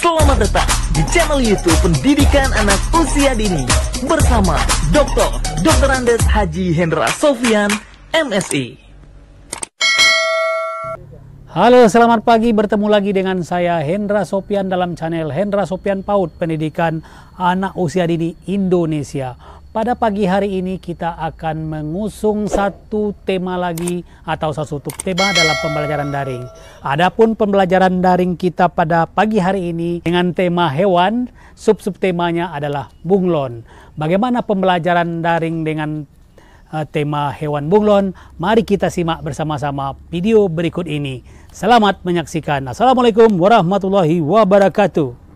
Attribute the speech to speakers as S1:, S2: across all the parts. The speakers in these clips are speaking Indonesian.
S1: Selamat datang di channel YouTube Pendidikan Anak Usia Dini bersama Dr. Dr. Andes Haji Hendra Sofian, MSI.
S2: Halo, selamat pagi. Bertemu lagi dengan saya Hendra Sopian dalam channel Hendra Sopian PAUD Pendidikan Anak Usia Dini Indonesia. Pada pagi hari ini kita akan mengusung satu tema lagi atau satu tema dalam pembelajaran daring. Adapun pembelajaran daring kita pada pagi hari ini dengan tema hewan, sub-sub temanya adalah bunglon. Bagaimana pembelajaran daring dengan uh, tema hewan bunglon? Mari kita simak bersama-sama video berikut ini. Selamat menyaksikan. Assalamualaikum warahmatullahi wabarakatuh.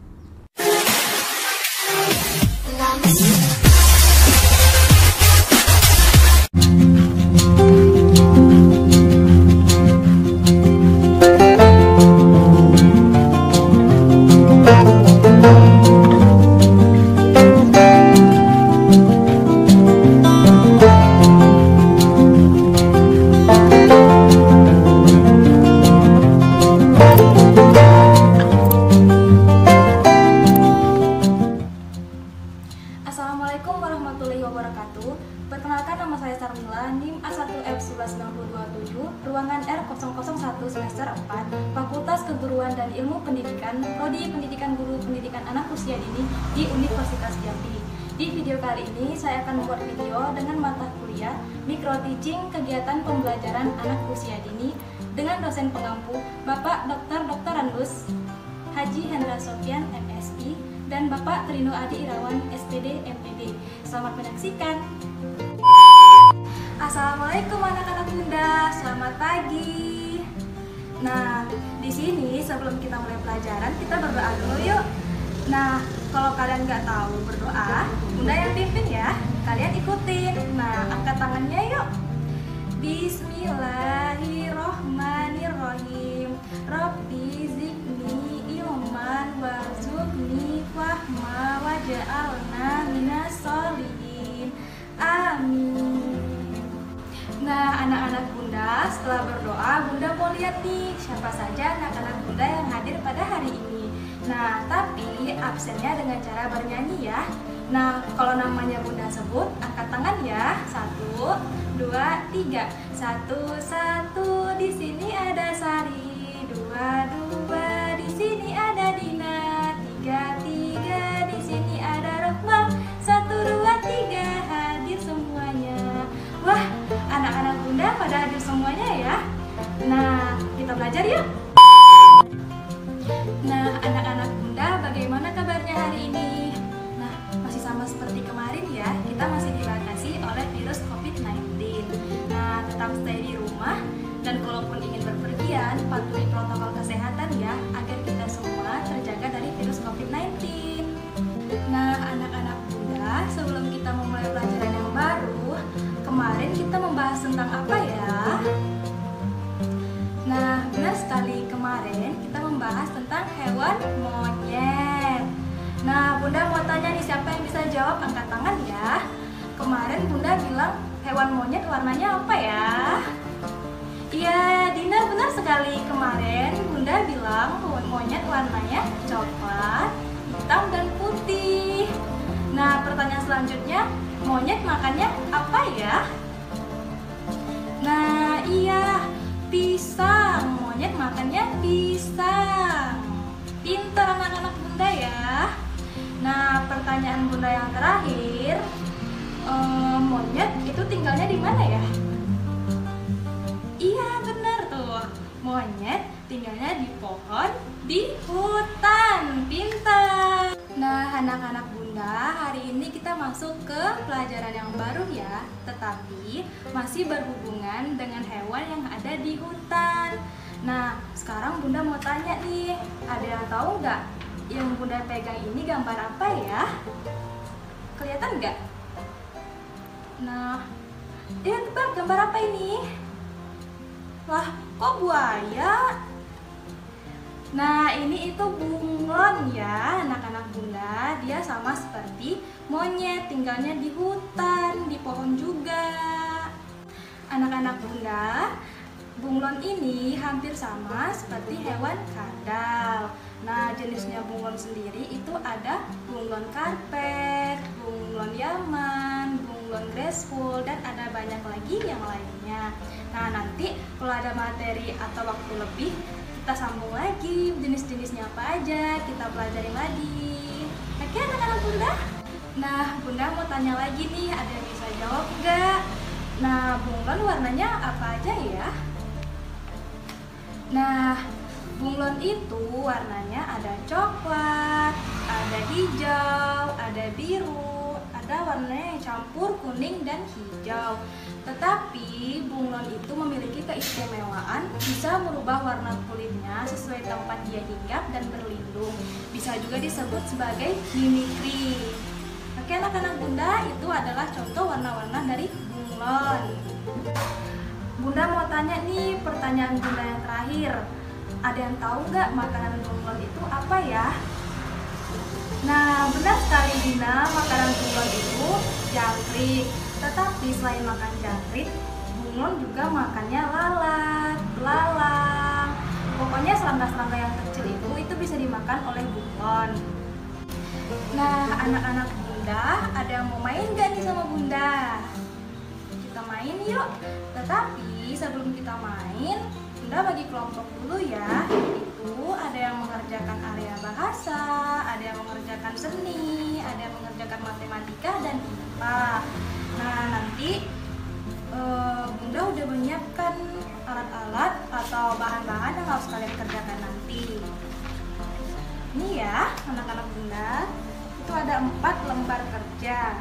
S3: Di Universitas Jambi. Di video kali ini saya akan membuat video dengan mata kuliah Micro Teaching Kegiatan Pembelajaran Anak Usia Dini dengan dosen pengampu Bapak Dr. Dr. Andus Haji Hendra Sofian MSI dan Bapak Trino Adi Irawan SPD MPD. Selamat menyaksikan. Assalamualaikum anak-anak bunda, selamat pagi. Nah, di sini sebelum kita mulai pelajaran kita berdoa dulu yuk. Nah, kalau kalian nggak tahu berdoa, bunda yang pimpin ya. Kalian ikutin. Nah, angkat tangannya yuk. Bismillahirrohmanirrohim Rabbi setelah berdoa, bunda mau lihat nih siapa saja anak-anak bunda yang hadir pada hari ini Nah, tapi absennya dengan cara bernyanyi ya. Nah, kalau namanya Bunda sebut, angkat tangan ya. Satu, dua, tiga. Satu, satu, di sini ada Sari. Dua, dua, di sini ada anak-anak Bunda pada hadir semuanya ya. Nah, kita belajar yuk. Nah, membahas tentang apa ya? Nah, benar sekali kemarin kita membahas tentang hewan monyet. Nah, Bunda mau tanya nih siapa yang bisa jawab angkat tangan ya. Kemarin Bunda bilang hewan monyet warnanya apa ya? Iya, Dina benar sekali kemarin Bunda bilang hewan monyet warnanya coklat, hitam dan putih. Nah, pertanyaan selanjutnya, monyet makannya apa ya? Iya, pisang monyet makannya pisang pintar anak-anak bunda ya. Nah pertanyaan bunda yang terakhir um, monyet itu tinggalnya di mana ya? Iya benar tuh. Monyet tinggalnya di pohon di hutan. Pintar. Nah anak-anak bunda Bunda, hari ini kita masuk ke pelajaran yang baru ya Tetapi masih berhubungan dengan hewan yang ada di hutan Nah, sekarang Bunda mau tanya nih Ada yang tahu nggak yang Bunda pegang ini gambar apa ya? Kelihatan nggak? Nah, ya tebak gambar apa ini? Wah, kok buaya? Nah, ini itu bunglon ya, anak-anak bunda. Dia sama seperti monyet, tinggalnya di hutan, di pohon juga. Anak-anak bunda, bunglon ini hampir sama seperti hewan kadal. Nah, jenisnya bunglon sendiri itu ada bunglon karpet, bunglon yaman, bunglon graceful dan ada banyak lagi yang lainnya. Nah, nanti kalau ada materi atau waktu lebih kita sambung lagi jenis-jenisnya apa aja, kita pelajari lagi. Oke anak-anak bunda? Nah, bunda mau tanya lagi nih, ada yang bisa jawab nggak? Nah, bunglon warnanya apa aja ya? Nah, bunglon itu warnanya ada coklat, ada hijau, ada biru, ada warnanya yang campur kuning dan hijau. Tetapi bunglon itu memiliki keistimewaan bisa merubah warna kulitnya sesuai tempat dia hinggap dan berlindung. Bisa juga disebut sebagai mimikri. Oke anak-anak bunda itu adalah contoh warna-warna dari bunglon. Bunda mau tanya nih pertanyaan bunda yang terakhir. Ada yang tahu nggak makanan bunglon itu apa ya? Nah, benar sekali Dina, makanan bunglon itu jangkrik. Tetapi selain makan jangkrik, bunglon juga makannya lalat, belalang. Pokoknya serangga-serangga yang kecil itu itu bisa dimakan oleh bunglon. Nah, anak-anak bunda, ada yang mau main gak nih sama bunda? Kita main yuk. Tetapi sebelum kita main, bunda bagi kelompok dulu ya. Itu ada yang mengerjakan area bahasa, ada yang mengerjakan seni, ada yang mengerjakan matematika dan IPA. Nah, nanti eh, Bunda udah menyiapkan alat-alat atau bahan-bahan yang harus kalian kerjakan nanti. Ini ya, anak-anak Bunda, itu ada empat lembar kerja.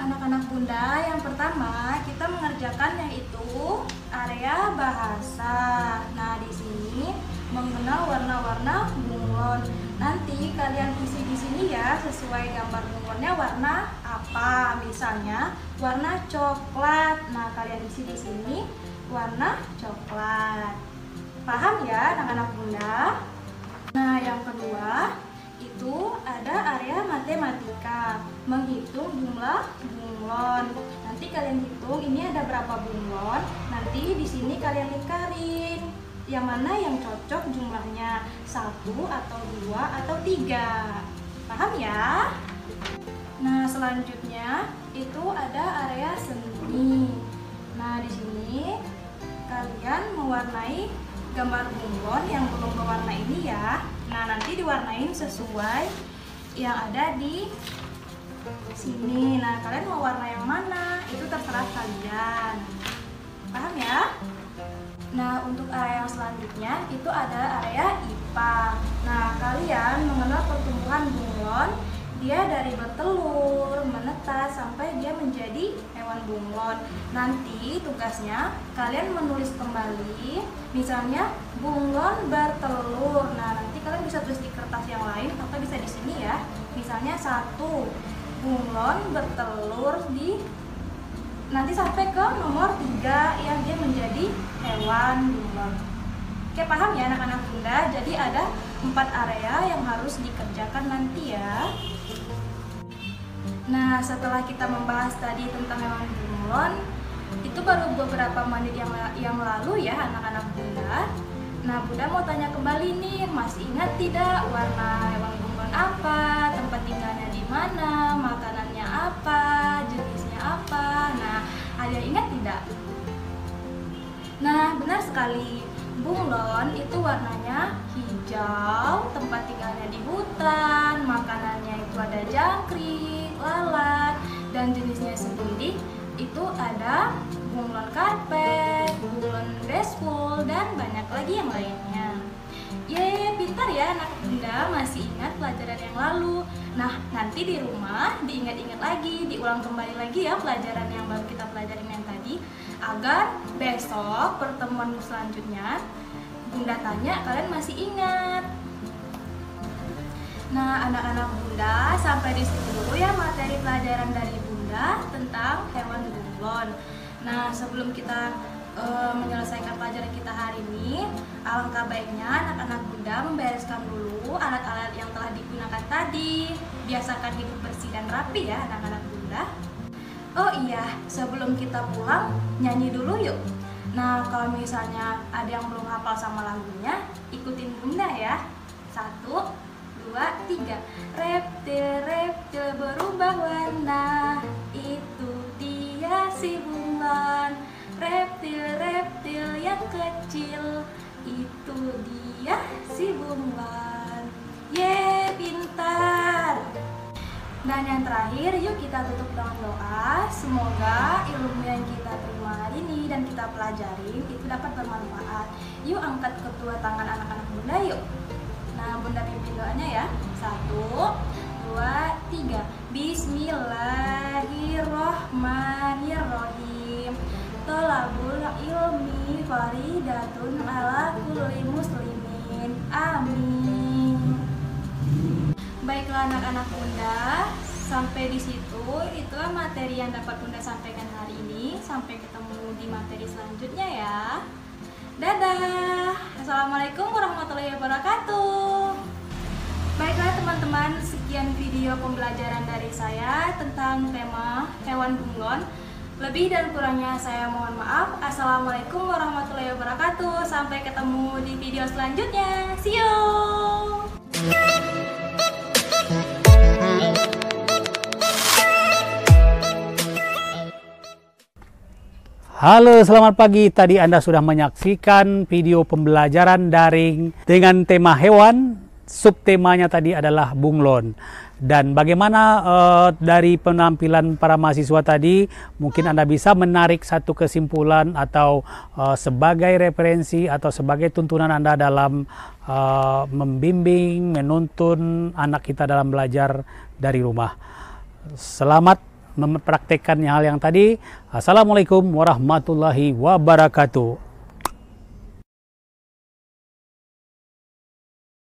S3: Anak-anak Bunda, yang pertama kita mengerjakan yaitu area bahasa. Nah, di sini mengenal warna-warna bunglon. Nanti kalian isi di sini ya sesuai gambar bunglonnya warna apa. Misalnya warna coklat. Nah, kalian isi di sini warna coklat. Paham ya anak-anak Bunda? Nah, yang kedua itu ada area matematika, menghitung jumlah bunglon. Nanti kalian hitung ini ada berapa bunglon. Nanti di sini kalian lingkarin yang mana yang cocok jumlahnya satu atau dua atau tiga. Paham ya? Nah, selanjutnya itu ada area seni. Nah, di sini kalian mewarnai gambar bunglon yang belum berwarna ini ya. Nah, nanti diwarnain sesuai yang ada di sini. Nah, kalian mau warna yang mana? Itu terserah kalian. Paham ya? Nah, untuk area yang selanjutnya itu ada area IPA. Nah, kalian mengenal pertumbuhan bunglon dia dari bertelur, menetas sampai dia menjadi hewan bunglon. Nanti tugasnya kalian menulis kembali, misalnya bunglon bertelur. Nah, nanti kalian bisa tulis di kertas yang lain atau bisa di sini ya. Misalnya satu bunglon bertelur di nanti sampai ke nomor tiga yang dia menjadi hewan bunglon. Oke paham ya anak-anak bunda? Jadi ada empat area yang harus dikerjakan nanti ya. Nah, setelah kita membahas tadi tentang hewan bunglon, itu baru beberapa menit yang yang lalu ya anak-anak bunda. Nah, bunda mau tanya kembali nih, masih ingat tidak warna hewan bunglon apa, tempat tinggalnya di mana, makanannya apa, jenisnya apa? Nah, ada ingat tidak? Nah, benar sekali. Bunglon itu warnanya hijau, tempat tinggalnya di hutan, makanannya itu ada jangkrik, ada bunglon karpet, bunglon graceful, dan banyak lagi yang lainnya. Yeay, pintar ya anak bunda masih ingat pelajaran yang lalu. Nah, nanti di rumah diingat-ingat lagi, diulang kembali lagi ya pelajaran yang baru kita pelajarin yang tadi agar besok pertemuan selanjutnya Bunda tanya kalian masih ingat. Nah, anak-anak Bunda, sampai di sini dulu ya materi pelajaran dari Bunda tentang hewan bunglon. Nah, sebelum kita e, menyelesaikan pelajaran kita hari ini, alangkah baiknya anak-anak Bunda membereskan dulu alat-alat yang telah digunakan tadi. Biasakan hidup bersih dan rapi ya anak-anak Bunda. Oh iya, sebelum kita pulang, nyanyi dulu yuk. Nah, kalau misalnya ada yang belum hafal sama lagunya, ikutin Bunda ya. tiga Reptil, reptil berubah warna Itu si bunglon Reptil, reptil yang kecil Itu dia si bunglon Ye, pintar dan yang terakhir, yuk kita tutup dengan doa. Semoga ilmu yang kita terima hari ini dan kita pelajari itu dapat bermanfaat. Yuk angkat kedua tangan anak-anak bunda yuk. Nah, bunda pimpin doanya ya. Satu, dua, tiga. Bismillahirrohmanirrohim. Tolabul ilmi faridatun ala kulli muslimin. Amin. Baiklah anak-anak bunda, sampai di situ itulah materi yang dapat bunda sampaikan hari ini. Sampai ketemu di materi selanjutnya ya. Dadah. Assalamualaikum warahmatullahi wabarakatuh. Baiklah teman-teman, sekian video pembelajaran dari saya tentang tema hewan bunglon. Lebih dan kurangnya saya mohon maaf. Assalamualaikum warahmatullahi wabarakatuh. Sampai ketemu di video selanjutnya. See you.
S2: Halo, selamat pagi. Tadi Anda sudah menyaksikan video pembelajaran daring dengan tema hewan. Subtemanya tadi adalah bunglon. Dan bagaimana uh, dari penampilan para mahasiswa tadi, mungkin Anda bisa menarik satu kesimpulan atau uh, sebagai referensi atau sebagai tuntunan Anda dalam uh, membimbing, menuntun anak kita dalam belajar dari rumah. Selamat mempraktekkan hal yang tadi. Assalamualaikum warahmatullahi wabarakatuh.